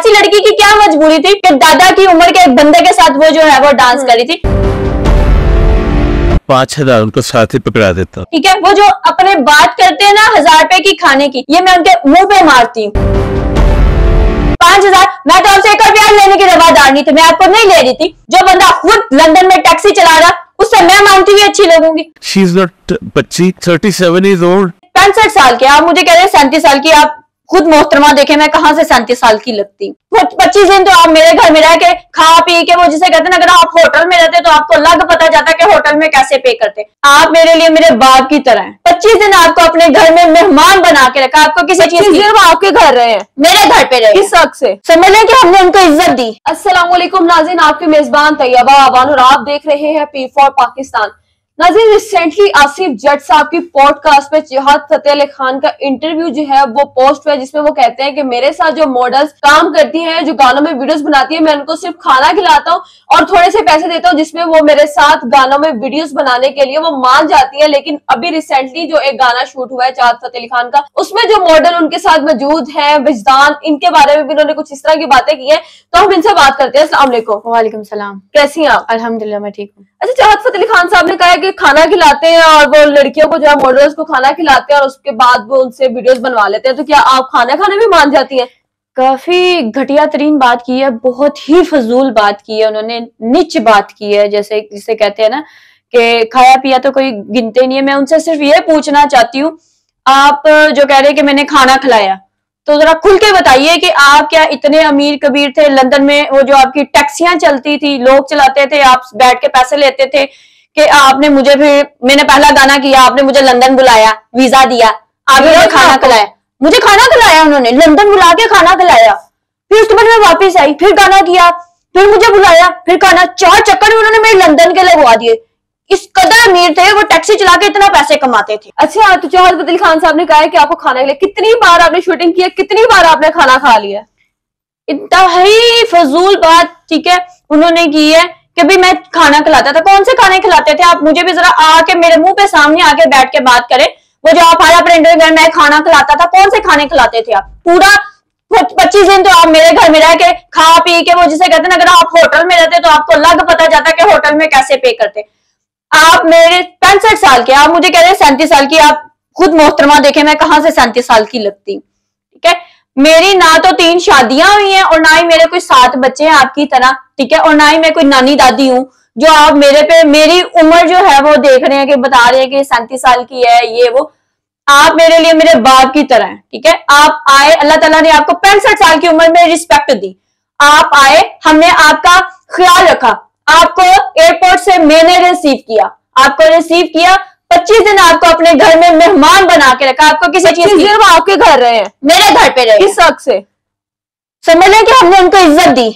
ऐसी लड़की की क्या मजबूरी थी कि दादा की उम्र के एक बंदे के साथ वो जो है वो डांस करी थी? पाँच हज़ार उनको साथ ही पकड़ा देता। ठीक है वो जो अपने बात करते हैं ना हज़ार रुपए की खाने की ये मैं उनके मुँह पे मारती हूँ। पाँच हज़ार मैं तो आपसे एक और प्यार लेने की रवादार नहीं थी मैं आपको नहीं ले रही थी। जो बंदा खुद लंदन में टैक्सी चला रहा उससे मैं मानती हुई अच्छी लगूँगी। शी इज़ नॉट बच्ची थर्टी सेवन इज़ ओल्ड पैंसठ साल के आप मुझे कह रहे हैं सैंतीस साल की आप खुद मोहतरमा देखे मैं कहाँ से सैंतीस साल की लगती। हूँ पच्चीस दिन तो आप मेरे घर में रह के खा पी के वो जिसे कहते हैं ना, अगर आप होटल में रहते तो आपको अलग पता जाता कि होटल में कैसे पे करते। आप मेरे लिए मेरे बाप की तरह हैं। पच्चीस दिन आपको अपने घर में मेहमान बना के रखा आपको किसी चीज़ की सिर्फ़ आपके घर रहे हैं। मेरे घर पे रहे। किस हक से। समझ लें कि हमने उनको इज़्ज़त दी? वालेकुम नाजिन आपके मेजबान तैयबा आवान और आप देख रहे हैं पी फॉर पाकिस्तान। नाजिन रिसेंटली आसिफ जट साहब की पॉडकास्ट में जिहाद फतेह अली खान का इंटरव्यू जो है वो पोस्ट हुआ है जिसमें वो कहते हैं कि मेरे साथ जो मॉडल्स काम करती हैं जो गानों में वीडियोस बनाती है मैं उनको सिर्फ़ खाना खिलाता हूँ और थोड़े से पैसे देता हूँ जिसमें वो मेरे साथ गानों में वीडियोस बनाने के लिए वो मान जाती है। लेकिन अभी रिसेंटली जो एक गाना शूट हुआ है चाद फतेह अली खान का उसमें जो मॉडल उनके साथ मौजूद है विजदान इनके बारे में भी उन्होंने कुछ इस तरह की बातें की है। तो हम इनसे बात करते हैं। असला वालेकुम सलाम। कैसी हैं आप? अल्हम्दुलिल्लाह मैं ठीक हूँ। अच्छा चाहत फतेह अली खान साहब ने कहा है कि खाना खिलाते हैं और वो लड़कियों को जो है मॉडल्स को खाना खिलाते हैं और उसके बाद वो उनसे वीडियोस बनवा लेते हैं। तो क्या आप खाना खाने भी मान जाती हैं? काफ़ी घटिया तरीन बात की है, बहुत ही फजूल बात की है, उन्होंने निच बात की है, जैसे जिसे कहते हैं ना कि खाया पिया तो कोई गिनते नहीं है। मैं उनसे सिर्फ़ ये पूछना चाहती हूँ, आप जो कह रहे हैं कि मैंने खाना खिलाया तो जरा खुल के बताइए कि आप क्या इतने अमीर कबीर थे? लंदन में वो जो आपकी टैक्सियाँ चलती थी, लोग चलाते थे, आप बैठ के पैसे लेते थे कि आपने मुझे फिर मैंने पहला गाना किया आपने मुझे लंदन बुलाया वीज़ा दिया आपने मुझे खाना खिलाया मुझे खाना खिलाया उन्होंने लंदन बुला के खाना खिलाया फिर उसके बाद मैं वापस आई फिर गाना किया फिर मुझे बुलाया फिर खाना चार चक्कर में उन्होंने मेरे लंदन के लगवा दिए। इस कदर अमीर थे वो टैक्सी चला के इतना पैसे कमाते थे। अच्छा तो फतेह अली खान साहब ने कहा है कि आपको खाना खिलाया कितनी बार आपने शूटिंग की है कितनी बार आपने खाना खा लिया? इंतहाई फजूल बात ठीक है उन्होंने की है। कि भाई मैं खाना खिलाता था, कौन से खाने खिलाते थे? आप मुझे भी जरा आके मेरे मुँह पे सामने आके बैठ के बात करें। वो जो आप आया प्रिंटर घर मैं खाना खिलाता था, कौन से खाने खिलाते थे आप? पूरा पच्चीस दिन तो आप मेरे घर में रह के खा पी के, वो जिसे कहते हैं अगर आप होटल में रहते तो आपको अलग पता जाता कि होटल में कैसे पे करते। आप मेरे पैंसठ साल के, आप मुझे कह रहे हैं सैंतीस साल की, आप खुद मोहतरमा देखे मैं कहाँ से सैंतीस साल की लगती। ठीक है? मेरी ना तो तीन शादियाँ हुई हैं और ना ही मेरे कोई सात बच्चे हैं आपकी तरह, ठीक है? और ना ही मैं कोई नानी दादी हूँ, जो आप मेरे पे, मेरी उम्र जो है वो देख रहे हैं कि बता रहे हैं कि सैंतीस साल की है, ये वो। आप मेरे लिए मेरे बाप की तरह है, ठीक है? आप आए, अल्लाह तला ने आपको पैंसठ साल की उम्र में रिस्पेक्ट दी। आप आए, हमने आपका ख्याल रखा। आपको एयरपोर्ट से मैंने रिसीव किया। आपको रिसीव किया पच्चीस दिन आपको अपने घर में मेहमान बना के रखा आपको किसी चीज़ की सिर्फ़ आपके घर रहे हैं। मेरे घर पे रहे। किस हक से? समझ लें कि हमने उनको इज़्ज़त दी।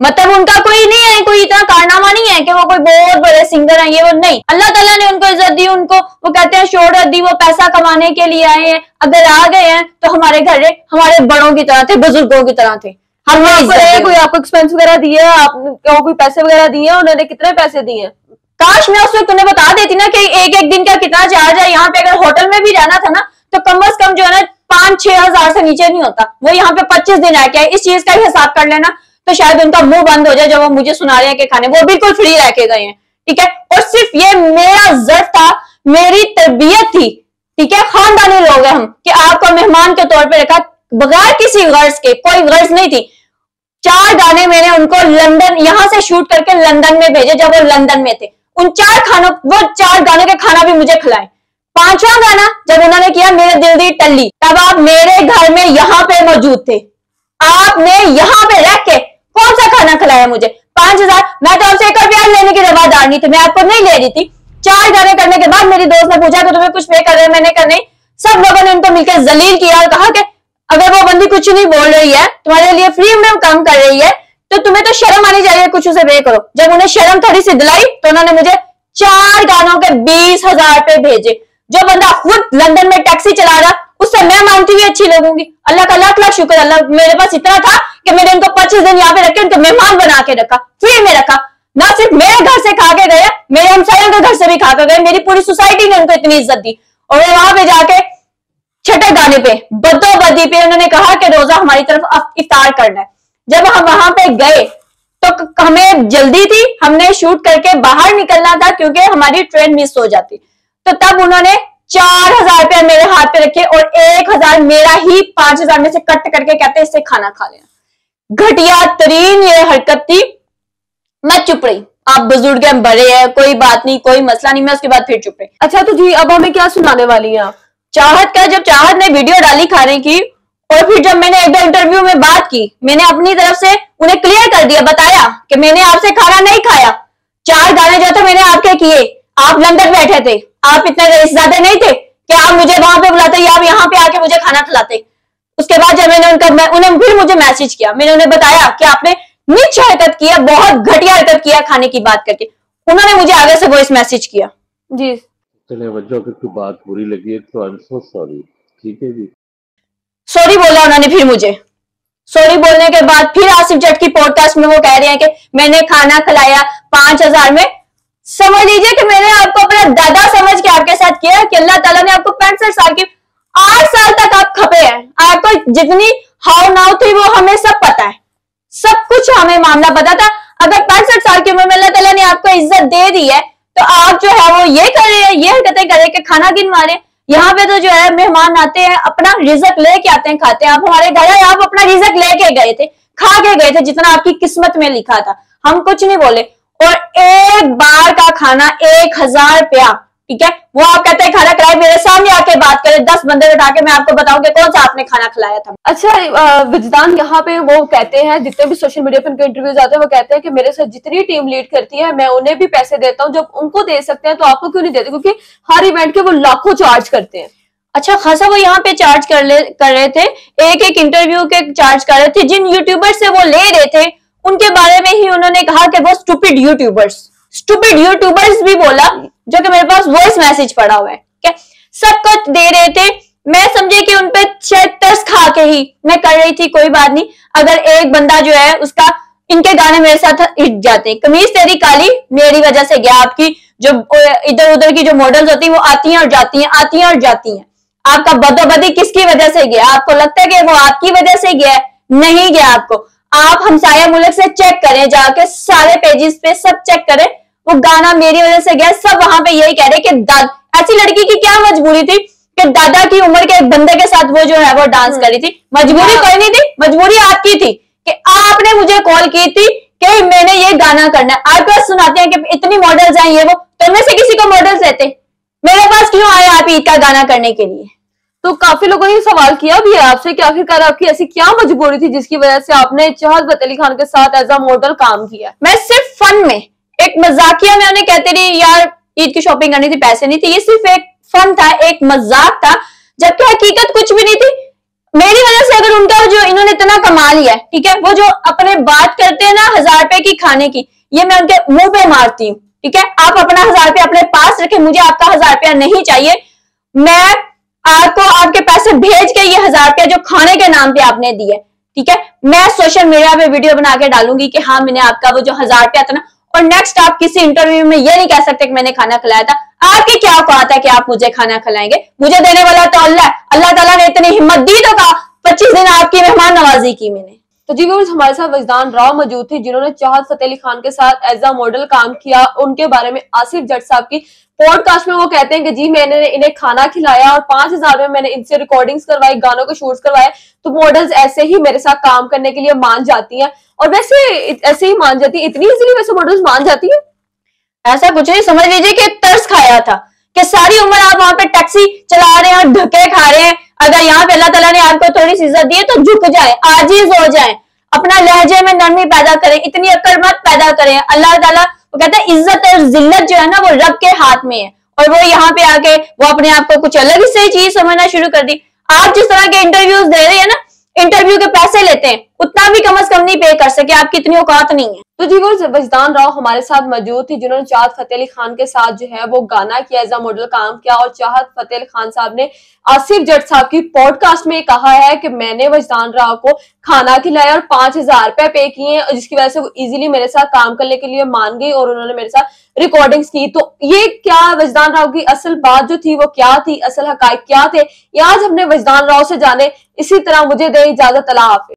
मतलब उनका कोई नहीं है कोई इतना कारनामा नहीं है कि वो कोई बहुत बड़े सिंगर हैं ये वो नहीं। अल्लाह ताला ने उनको इज़्ज़त दी उनको वो कहते हैं शोहरत दी वो पैसा कमाने के लिए आए हैं। अगर आ गए हैं तो हमारे घर हमारे बड़ों की तरह थे बुज़ुर्गों की तरह थे। हमने कोई आपको एक्सपेंस वगैरह दिए आपको कोई पैसे वगैरह दिए उन्होंने कितने पैसे दिए काश मैं उस वक्त तुम्हें बता देती ना कि एक एक दिन का कितना चार्ज है। यहाँ पे अगर होटल में भी रहना था ना तो कम अज कम जो है ना पाँच छह हज़ार से नीचे नहीं होता। वो यहाँ पे पच्चीस दिन आके इस चीज़ का ही हिसाब कर लेना तो शायद उनका मुँह बंद हो जाए जब वो मुझे सुना रहे हैं कि खाने। वो बिल्कुल फ्री रह के गए हैं। ठीक है? और सिर्फ़ ये मेरा जर था, मेरी तरबियत थी। ठीक है? खानदानी लोग हैं हम, कि आपको मेहमान के तौर पर रखा। बगैर किसी गर्ज के, कोई गर्ज नहीं थी। चार गाने मैंने उनको लंदन, यहाँ से शूट करके लंदन में भेजे, जब वो लंदन में थे। उन चार खानों, वो चार गानों के खाना भी मुझे खिलाए। पांचवा गाना, जब उन्होंने किया मेरे दिल दी टल्ली, तब आप मेरे घर में यहाँ पे मौजूद थे। आपने यहाँ पे रह के कौन सा खाना खिलाया मुझे? पाँच हज़ार, मैं तो आपसे एक और प्यार लेने की रवादार नहीं थी, मैं आपको नहीं ले रही थी। चार गाने करने के बाद मेरी दोस्त ने पूछा कि तुम्हें कुछ पे कर रहे हैं, मैंने कहा, नहीं। सब लोगों ने उनको मिलकर जलील किया और कहा कि अगर वो बंदी कुछ नहीं बोल रही है, तुम्हारे लिए फ्री में काम कर रही है। तो तुम्हें तो शर्म आनी चाहिए कुछ उसे पे करो। जब उन्हें शर्म थोड़ी सी दिलाई तो उन्होंने मुझे चार गानों के बीस हज़ार रुपए भेजे। जो बंदा खुद लंदन में टैक्सी चला रहा, उससे मैं मानती हुई अच्छी लगूँगी अल्लाह का लाख लाख शुक्र, अल्लाह मेरे पास इतना था कि मैंने उनको पच्चीस दिन यहाँ पे रखे, उनको मेहमान बना के रखा फ्री में रखा। ना सिर्फ़ मेरे घर से खा के गए, मेरे हमसायों के घर से भी खा के गए, मेरी पूरी सोसाइटी ने उनको इतनी इज़्ज़त दी। और वहाँ पे जाके छठे गाने पे, बदोबदी पे उन्होंने कहा कि रोजा हमारी तरफ़ इफ्तार करना है। जब हम वहाँ पे गए तो हमें जल्दी थी हमने शूट करके बाहर निकलना था क्योंकि हमारी ट्रेन मिस हो जाती। तो तब उन्होंने चार हज़ार रुपया मेरे हाथ पे रखे और एक हज़ार मेरा ही पाँच हज़ार में से कट करके कहते इससे खाना खा लेना घटिया तरीन ये हरकत थी। मैं चुप रही। आप बुज़ुर्ग हैं बड़े हैं कोई बात नहीं कोई मसला नहीं मैं उसके बाद फिर चुप रही। अच्छा तो जी अब हमें क्या सुनाने वाली हैं आप? चाहत का जब चाहत ने वीडियो डाली खाने की और फिर जब मैंने एक दो इंटरव्यू में बात की मैंने अपनी तरफ़ से उन्हें क्लियर कर दिया बताया कि मैंने आपसे खाना नहीं खाया। चार गाने जो थे मैंने आपके किए। आप लंदन बैठे थे। आप इतने रईसजादे नहीं थे कि आप मुझे वहाँ पे बुलाते या आप यहाँ पे आके मुझे खाना खिलाते। उसके बाद जब मैंने उनका मैं, उन्हें फिर मुझे मैसेज किया। मैंने उन्हें बताया कि आपने नीच हरकत किया बहुत घटिया हरकत किया खाने की बात करके। उन्होंने मुझे आगे से वॉइस मैसेज किया। जी। चले वजह अगर बात बुरी लगी है तो आई एम सो सॉरी ठीक है जी। सॉरी बोला उन्होंने फिर मुझे। सॉरी बोलने के बाद फिर आसिफ जट की पॉडकास्ट में वो कह रहे हैं कि मैंने खाना खिलाया पाँच हज़ार में। समझ लीजिए कि मैंने आपको अपना दादा समझ के आपके साथ किया कि अल्लाह ताला ने आपको पैंसठ साल की, आठ साल तक आप खपे हैं। आपको जितनी हाउ नाउ थी वो हमें सब पता है। सब कुछ हमें मामला पता था। अगर पैंसठ साल की उम्र में अल्लाह ताला ने आपको इज़्ज़त दे दी है तो आप जो है वो ये कर रहे हैं, ये हरकतें कर रहे हैं कि खाना गिनवा रहे हैं यहाँ पे तो जो है मेहमान आते हैं, अपना रिजक लेके आते हैं, खाते हैं। आप हमारे घर आए, आप अपना रिजक लेके गए थे, खा के गए थे, जितना आपकी किस्मत में लिखा था। हम कुछ नहीं बोले। और एक बार का खाना एक हज़ार रुपया। ठीक है? वो आप कहते हैं खाना खिलाए मेरे सामने आके बात करें दस बंदे बैठा के मैं आपको बताऊँ कि कौन सा आपने खाना खिलाया था। अच्छा विजदान यहाँ पे वो कहते हैं जितने भी सोशल मीडिया पे उनके इंटरव्यूज़ आते हैं वो कहते हैं कि मेरे साथ जितनी टीम लीड करती है मैं उन्हें भी पैसे देता हूँ। जब उनको दे सकते हैं तो आपको क्यों नहीं देते? क्योंकि हर इवेंट के वो लाखों चार्ज करते हैं। अच्छा खासा वो यहाँ पे चार्ज कर ले कर रहे थे। एक एक इंटरव्यू के चार्ज कर रहे थे। जिन यूट्यूबर्स से वो ले रहे थे उनके बारे में ही उन्होंने कहा कि वो स्टूपिड यूट्यूबर्स स्टूपिड यूट्यूबर्स भी बोला, जो कि मेरे पास वॉइस मैसेज पड़ा हुआ है है? सब कुछ दे रहे थे। मैं समझे कि उनपे शायद खा के ही मैं कर रही थी, कोई बात नहीं। अगर एक बंदा जो है, उसका इनके गाने मेरे साथ हिट जाते हैं। कमीज तेरी काली, मेरी वजह से गया आपकी जो इधर उधर की जो मॉडल्स होती हैं, वो आती हैं और जाती हैं, आती हैं और जाती हैं। आपका बदोबदी किसकी वजह से गया? आपको लगता है कि वो आपकी वजह से गया नहीं गया आपको। आप हमसाया मुल्क से चेक करें जाके सारे पेजेस पे सब चेक करें। वो गाना मेरी वजह से गया सब वहाँ पे यही कह रहे कि दाद ऐसी लड़की की क्या मजबूरी थी कि दादा की उम्र के एक बंदे के साथ वो जो है वो डांस करी थी। मजबूरी हाँ। कोई नहीं थी मजबूरी आपकी थी कि आपने मुझे कॉल की थी कि मैंने ये गाना करना है। आपके पास सुनाते हैं कि इतनी मॉडल्स हैं ये वो तो में से किसी को मॉडल्स देते मेरे पास क्यों आए आप ईद का गाना करने के लिए? तो काफ़ी लोगों ने सवाल किया भी है आपसे कि आखिरकार आपकी ऐसी क्या मजबूरी थी जिसकी वजह से आपने बत अली खान के साथ एज अ मॉडल काम किया? मैं सिर्फ़ फन में, एक मजाकिया में उन्हें कहते रही, यार, ईद की शॉपिंग करनी थी, पैसे नहीं थे। ये सिर्फ़ एक फन था, एक मज़ाक था, जबकि हकीकत कुछ भी नहीं थी। मेरी वजह से अगर उनका जो इन्होंने इतना कमा लिया है, ठीक है, वो जो अपने बात करते हैं ना हज़ार रुपए की खाने की, ये मैं उनके मुँह पे मारती हूँ, ठीक है? आप अपना हज़ार रुपया अपने पास रखें, मुझे आपका हज़ार रुपया नहीं चाहिए। मैं आपको आपके पैसे भेज के ये हज़ार रुपया जो खाने के नाम पे आपने दिए, ठीक है? मैं सोशल मीडिया पे वीडियो बना के डालूँगी कि हाँ मैंने आपका वो जो हज़ार रुपया था ना, और नेक्स्ट आप किसी इंटरव्यू में ये नहीं कह सकते कि मैंने खाना खिलाया था। आपकी क्या बात है कि आप मुझे खाना खिलाएँगे? मुझे देने वाला तो अल्लाह अल्लाह तला ने इतनी हिम्मत दी तो कहा, पच्चीस दिन आपकी मेहमान नवाजी की मैंने। तो जी व्यूअर्स हमारे साथ वजदान राव मौजूद थे, जिन्होंने चाहत फतेह अली खान के साथ एज अ मॉडल काम किया। उनके बारे में आसिफ जट साहब की पॉडकास्ट में वो कहते हैं कि जी, मैंने इन्हें खाना खिलाया और पाँच हज़ार में मैंने इनसे रिकॉर्डिंग्स करवाई, गानों के शूट्स करवाए। तो मॉडल्स ऐसे ही मेरे साथ काम करने के लिए मान जाती हैं। और वैसे ऐसे ही मान जाती है। इतनी इजीली वैसे मॉडल्स मान जाती है? ऐसा कुछ नहीं, समझ लीजिए कि तरस खाया था, कि सारी उम्र आप वहाँ पे टैक्सी चला रहे हैं और धक्के खा रहे हैं। अगर यहाँ पे अल्लाह तला ने आपको थोड़ी सी इज़्ज़त दी है तो झुक जाए, आजीज हो जाए। अपना लहजे में नरमी पैदा करें, इतनी अक्ल मत पैदा करें। अल्लाह ताला वो कहते हैं, इज़्ज़त और जिल्लत जो है ना, वो रब के हाथ में है। और वो यहाँ पे आके, वो अपने आप को कुछ अलग ही सही चीज़ समझना शुरू कर दी। आप जिस तरह के इंटरव्यूज़ दे रहे हैं ना इंटरव्यू के पैसे लेते हैं। उतना भी कम अज कम नहीं पे कर सके, आपकी इतनी औकात नहीं है। तो जी, वो वजदान राव हमारे साथ मौजूद थी, जिन्होंने चाहत फतेह अली खान के साथ जो है, वो गाना किया एज अ मॉडल काम किया, और चाहत फतेह अली खान साहब ने आसिफ जट साहब की पॉडकास्ट में कहा है कि मैंने वजदान राव को खाना खिलाया और पाँच हज़ार रुपए पे किए, जिसकी वजह से वो इजीली मेरे साथ काम करने के लिए मान गई और उन्होंने मेरे साथ रिकॉर्डिंग्स की। तो ये क्या वजदान राव की असल बात जो थी, वो क्या थी, असल हक क्या थे? ये आज हमने वजदान राव से जाने। इसी तरह मुझे दे इजाज़त हाफिज।